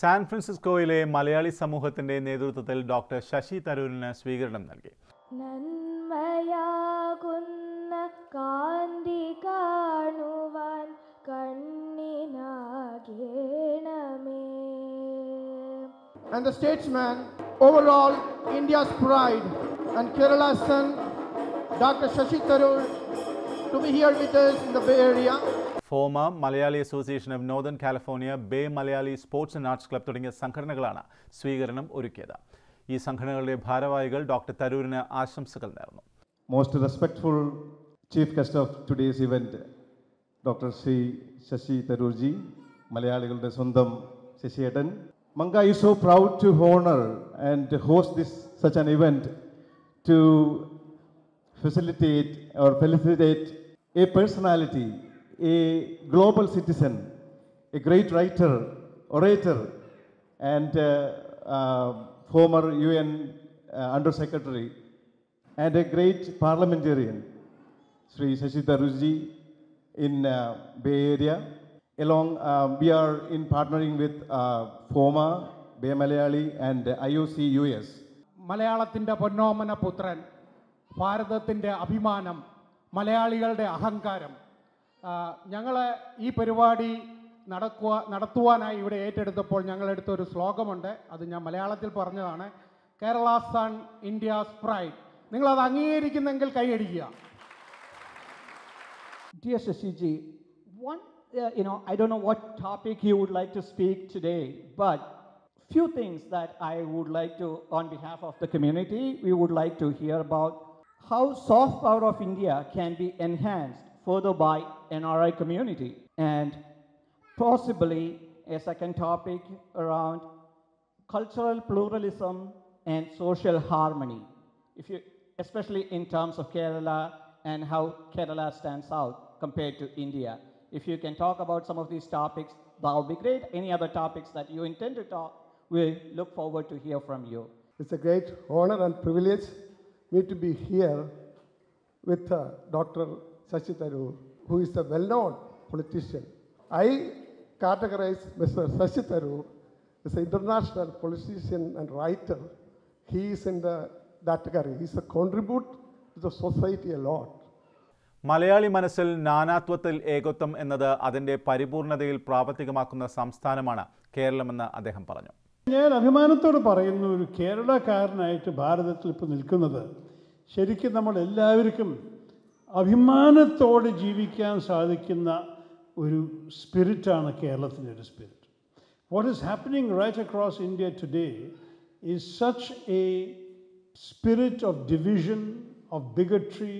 San ഫ്രാൻസിസ്കോയിലെ Malayali സമൂഹത്തിന്റെ നേതൃത്വത്തിൽ doctor Sasi തരൂരിന് സ്വീകരണം നൽകി. നന്മയാകുന്ന കാന്തി കാണുവാൻ കണ്ണിനാകേണമേ. Shashi Tharoor to be here with in the area FOMAA Malayali association of northern California bay Malayali sports and arts club തുടങ്ങിയ സംഘടനകളാണ് സ്വീകരണം ഒരുക്കിയത്. ഈ സംഘടനകളുടെ ഭാരവാഹികൾ ഡോക്ടർ തരൂരിന് ആശംസകൾ നേർന്നു. Most respectful chief guest of today's event doctor Shri Shashi തരൂർജി മലയാളികളുടെ സ്വന്തം ശശിയേട്ടൻ. മങ്ക I so proud to honour and host this such an event to facilitate or felicitate A personality a global citizen, a great writer, orator, and uh, uh, former UN uh, Under Secretary, and a great parliamentarian, Sri Shashi Tharoorji, in uh, Bay Area. Along, uh, we are in partnering with uh, FOMA, Bay Malayali, and IOC US. മലയാളത്തിന്റെ പൊന്നോമന പുത്രൻ ഭാരതത്തിന്റെ അഭിമാനം മലയാളികളുടെ അഹങ്കാരം ഞങ്ങൾ ഈ പരിപാടി നടക്കുക നടത്തുവാനായി ഇവിടെ ഏറ്റെടുത്തപ്പോൾ ഞങ്ങളെടുത്ത ഒരു ശ്ലോകമുണ്ട് അത് ഞാൻ മലയാളത്തിൽ പറഞ്ഞതാണ് കേരള സൺ ഇന്ത്യാസ് പ്രൈഡ് നിങ്ങളത് അംഗീകരിക്കുന്നെങ്കിൽ കൈയടിക്കുക Dear Shashiji, one, uh, you know, I don't know what topic you would like to speak today, but few things that I would like to, on behalf of the community, we would like to hear about how soft power of India can be enhanced further by NRI community, and possibly a second topic around cultural pluralism and social harmony. If you, especially in terms of Kerala and how Kerala stands out compared to India. If you can talk about some of these topics, that would be great. Any other topics that you intend to talk, we look forward to hear from you. It's a great honor and privilege me to be here with uh, Dr. Shashi Tharoor, who is a well-known politician. I categorize Mr. Shashi Tharoor as an international politician and writer. He is in the, that category. He is a contribute to the society a lot. Malayali മനസ്സിൽ നാനാത്വത്തിൽ ഏകത്വം എന്നത് അതിന്റെ പരിപൂർണതയിൽ പ്രാവർത്തികമാക്കുന്ന സംസ്ഥാനമാണ് കേരളമെന്ന് അദ്ദേഹം പറഞ്ഞു ഞാൻ അഭിമാനത്തോട് പറയുന്നു ഒരു കേരളക്കാരനായിട്ട് ഭാരതത്തിൽ ഇപ്പോൾ നിൽക്കുന്നത് ശരിക്കും നമ്മൾ എല്ലാവർക്കും അഭിമാനത്തോടെ ജീവിക്കാൻ സാധിക്കുന്ന ഒരു സ്പിരിറ്റാണ് കേരളത്തിൻ്റെ ഒരു spirit what is happening right across India today is such a spirit of division of bigotry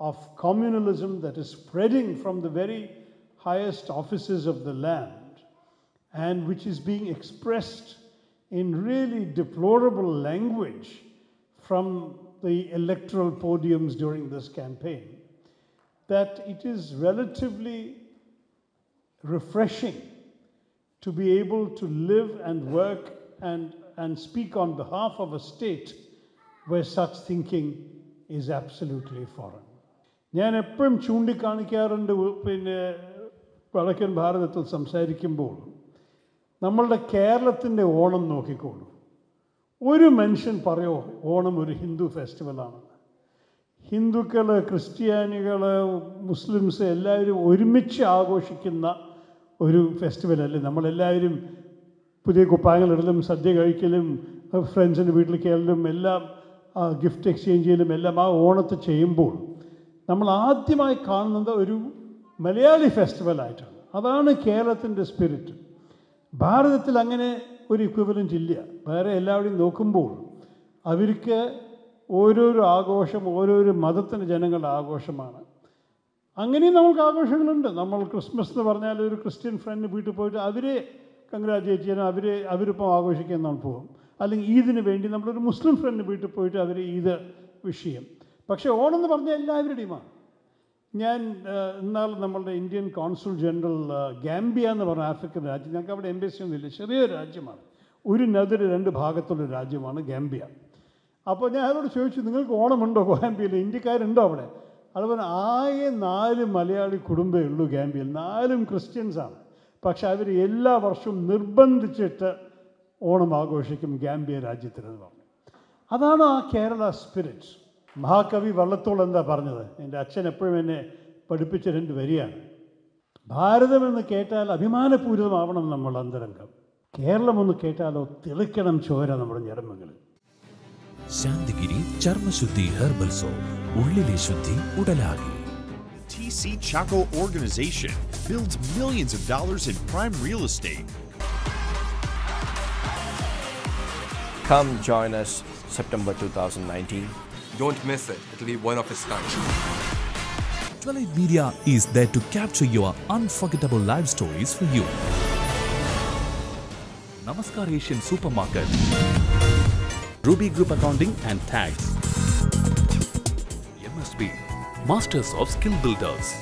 of communalism that is spreading from the very highest offices of the land and which is being expressed in really deplorable language from the electoral podiums during this campaign, That it is relatively refreshing to be able to live and work and, and speak on behalf of a state where such thinking is absolutely foreign. ഞാൻ എപ്പോഴും ചൂണ്ടിക്കാണിക്കാറുണ്ട് പിന്നെ വടക്കൻ ഭാരതത്തിൽ സംസാരിക്കുമ്പോൾ നമ്മളുടെ കേരളത്തിന്റെ ഓണം നോക്കിക്കോളൂ ഒരു മനുഷ്യൻ പറയോ ഓണം ഒരു ഹിന്ദു ഫെസ്റ്റിവലാണ് ഹിന്ദുക്കൾ ക്രിസ്ത്യാനികൾ മുസ്ലിംസ് എല്ലാവരും ഒരുമിച്ച് ആഘോഷിക്കുന്ന ഒരു ഫെസ്റ്റിവൽ അല്ലേ? നമ്മളെല്ലാവരും പുതിയ കുപ്പായങ്ങളിടലും സദ്യ കഴിക്കലും ഫ്രണ്ട്സിന്റെ വീട്ടിൽ കയറലും എല്ലാം ഗിഫ്റ്റ് എക്സ്ചേഞ്ച് ചെയ്യലും എല്ലാം ആ ഓണത്ത് ചെയ്യുമ്പോൾ നമ്മൾ ആദ്യമായി കാണുന്നത് ഒരു മലയാളി ഫെസ്റ്റിവലായിട്ടാണ് അതാണ് കേരളത്തിന്റെ സ്പിരിറ്റ്. ഭാരതത്തിൽ അങ്ങനെ ഒരു ഇക്വിവലന്റ് ഇല്ല. വേറെ എല്ലാവരെയും നോക്കുമ്പോൾ അവർക്ക് ഓരോരോ ആഘോഷം ഓരോരോ മതത്തിന് ജനങ്ങളുടെ ആഘോഷമാണ്. അങ്ങനെയും നമുക്ക് ആഘോഷങ്ങളുണ്ട്. നമ്മൾ ക്രിസ്മസ് എന്ന് പറഞ്ഞാൽ ഒരു ക്രിസ്ത്യൻ ഫ്രണ്ട് വീട്ടിൽ പോയിട്ട് അവരെ കൺഗ്രാജുലേറ്റ് ചെയ്യാനും അവരെ അവരിപ്പം ആഘോഷിക്കാൻ നമ്മൾ പോകും. അല്ലെങ്കിൽ ഈദിന് വേണ്ടി നമ്മളൊരു മുസ്ലിം ഫ്രണ്ട് വീട്ടിൽ പോയിട്ട് അവർ ഈദ് വിഷയം പക്ഷേ ഓണം എന്ന് പറഞ്ഞാൽ എല്ലാവരുടെയുമാണ് ഞാൻ എന്നാൽ നമ്മളുടെ ഇന്ത്യൻ കോൺസുൽ ജനറൽ ഗാംബിയ എന്ന് പറഞ്ഞ ആഫ്രിക്കൻ രാജ്യം ഞങ്ങൾക്ക് അവിടെ എംബസി ഒന്നുമില്ല. ചെറിയൊരു രാജ്യമാണ്. ഒരു നദിയുടെ രണ്ട് ഭാഗത്തുള്ള രാജ്യമാണ് ഗാംബിയ. അപ്പോൾ ഞാൻ അവരോട് ചോദിച്ചു നിങ്ങൾക്ക് ഓണമുണ്ടോ ഗാംബിയയിൽ ഇന്ത്യക്കാരുണ്ടോ അവിടെ? അതുപോലെ ആകെ നാല് മലയാളി കുടുംബമേ ഉള്ളൂ ഗാംബിയയിൽ. നാലും ക്രിസ്ത്യൻസാണ് പക്ഷെ അവർ എല്ലാ വർഷവും നിർബന്ധിച്ചിട്ട് ഓണം ആഘോഷിക്കും ഗാംബിയ രാജ്യത്തിനെന്ന് പറഞ്ഞു. അതാണ് ആ കേരള സ്പിരിറ്റ് മഹാകവി വള്ളത്തോൾ എന്താ പറഞ്ഞത്? എന്റെ അച്ഛൻ എപ്പോഴും എന്നെ പഠിപ്പിച്ച രണ്ട് വരിയാണ്. ഭാരതമെന്ന് കേട്ടാൽ അഭിമാനപൂരിതമാവണം നമ്മൾ അന്തരംഗം. കേരളമെന്ന് കേട്ടാലോ തിളയ്ക്കണം ചോര നമ്മുടെ ഞരമ്പുകളിൽ. ശാന്തിഗിരി ചർമ്മശുദ്ധി ഹെർബൽ സോപ്പ് ഉള്ളിലെ ശുദ്ധി ഉടലാകെ TC Chaco organization builds millions of dollars in prime real estate. Come join us September 2019. Don't miss it. It'll be one of its kind. Twilight Media is there to capture your unforgettable life stories for you. Namaskar Asian Supermarket. Ruby Group Accounting and Tax. MSB. Masters of Skill Builders.